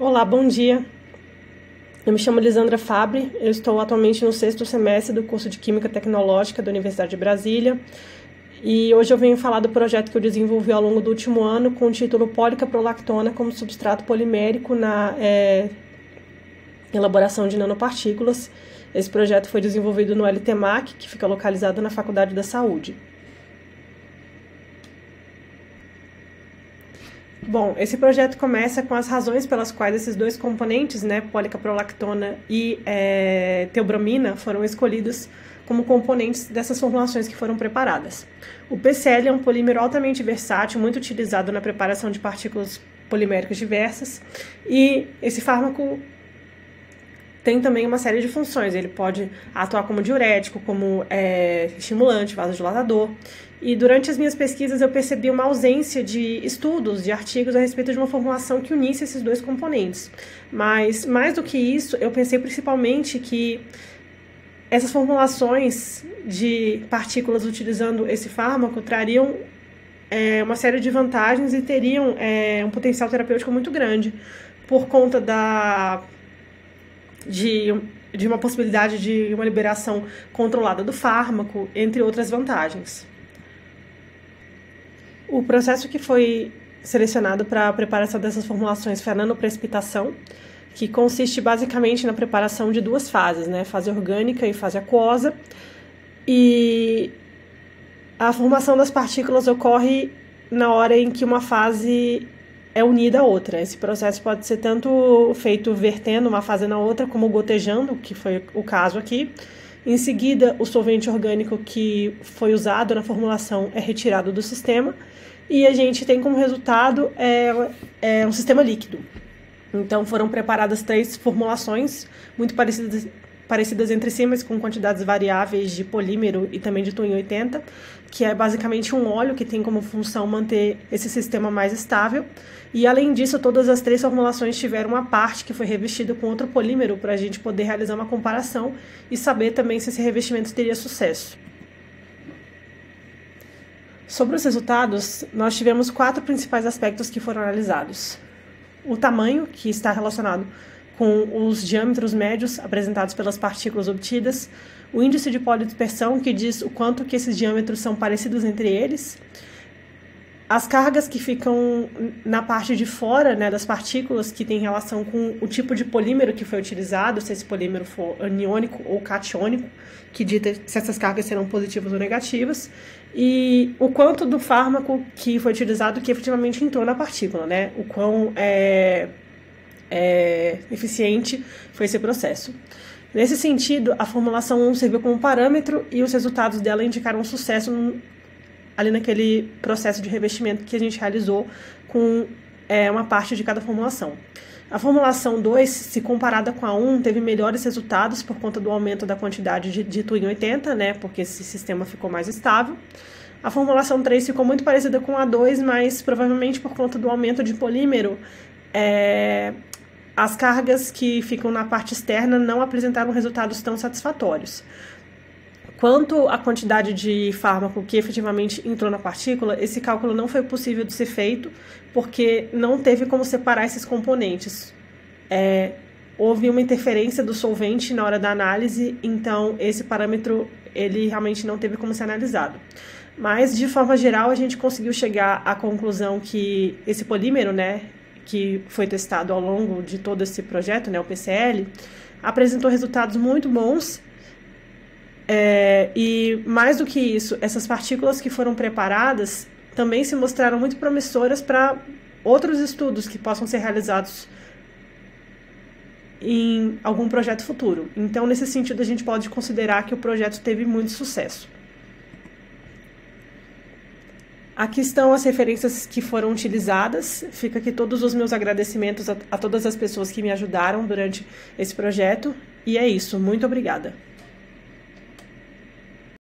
Olá, bom dia. Eu me chamo Lisandra Fabre, eu estou atualmente no sexto semestre do curso de Química Tecnológica da Universidade de Brasília e hoje eu venho falar do projeto que eu desenvolvi ao longo do último ano com o título Policaprolactona como substrato polimérico na é, elaboração de nanopartículas. Esse projeto foi desenvolvido no LTMAC, que fica localizado na Faculdade da Saúde. Bom, esse projeto começa com as razões pelas quais esses dois componentes, né, policaprolactona e é, teobromina, foram escolhidos como componentes dessas formulações que foram preparadas. O PCL é um polímero altamente versátil, muito utilizado na preparação de partículas poliméricas diversas, e esse fármaco tem também uma série de funções. Ele pode atuar como diurético, como é, estimulante, vasodilatador. E durante as minhas pesquisas eu percebi uma ausência de estudos, de artigos a respeito de uma formulação que unisse esses dois componentes. Mas, mais do que isso, eu pensei principalmente que essas formulações de partículas utilizando esse fármaco trariam é, uma série de vantagens e teriam é, um potencial terapêutico muito grande por conta da de, de uma possibilidade de uma liberação controlada do fármaco, entre outras vantagens. O processo que foi selecionado para a preparação dessas formulações foi a nanoprecipitação, que consiste basicamente na preparação de duas fases, né? Fase orgânica e fase aquosa. E a formação das partículas ocorre na hora em que uma fase é unida à outra. Esse processo pode ser tanto feito vertendo uma fase na outra, como gotejando, que foi o caso aqui. Em seguida, o solvente orgânico que foi usado na formulação é retirado do sistema e a gente tem como resultado é, é um sistema líquido. Então foram preparadas três formulações muito parecidas parecidas entre si, mas com quantidades variáveis de polímero e também de Twin 80, que é basicamente um óleo que tem como função manter esse sistema mais estável. E além disso, todas as três formulações tiveram uma parte que foi revestida com outro polímero para a gente poder realizar uma comparação e saber também se esse revestimento teria sucesso. Sobre os resultados, nós tivemos quatro principais aspectos que foram analisados. O tamanho, que está relacionado com os diâmetros médios apresentados pelas partículas obtidas, o índice de polidispersão, que diz o quanto que esses diâmetros são parecidos entre eles, as cargas que ficam na parte de fora né, das partículas, que tem relação com o tipo de polímero que foi utilizado, se esse polímero for aniônico ou catiônico, que dita se essas cargas serão positivas ou negativas, e o quanto do fármaco que foi utilizado que efetivamente entrou na partícula, né? O quão é, é, eficiente foi esse processo. Nesse sentido, a formulação 1 serviu como parâmetro e os resultados dela indicaram sucesso no, ali naquele processo de revestimento que a gente realizou com é, uma parte de cada formulação. A formulação 2, se comparada com a 1, teve melhores resultados por conta do aumento da quantidade de, de Twin 80, né, porque esse sistema ficou mais estável. A formulação 3 ficou muito parecida com a 2, mas provavelmente por conta do aumento de polímero, é, as cargas que ficam na parte externa não apresentaram resultados tão satisfatórios. Quanto à quantidade de fármaco que efetivamente entrou na partícula, esse cálculo não foi possível de ser feito porque não teve como separar esses componentes. É, houve uma interferência do solvente na hora da análise, então esse parâmetro ele realmente não teve como ser analisado. Mas de forma geral a gente conseguiu chegar à conclusão que esse polímero, né, que foi testado ao longo de todo esse projeto, né, o PCL, apresentou resultados muito bons. É, e mais do que isso, essas partículas que foram preparadas também se mostraram muito promissoras para outros estudos que possam ser realizados em algum projeto futuro. Então, nesse sentido, a gente pode considerar que o projeto teve muito sucesso. Aqui estão as referências que foram utilizadas. Fica aqui todos os meus agradecimentos a, a todas as pessoas que me ajudaram durante esse projeto. E é isso. Muito obrigada.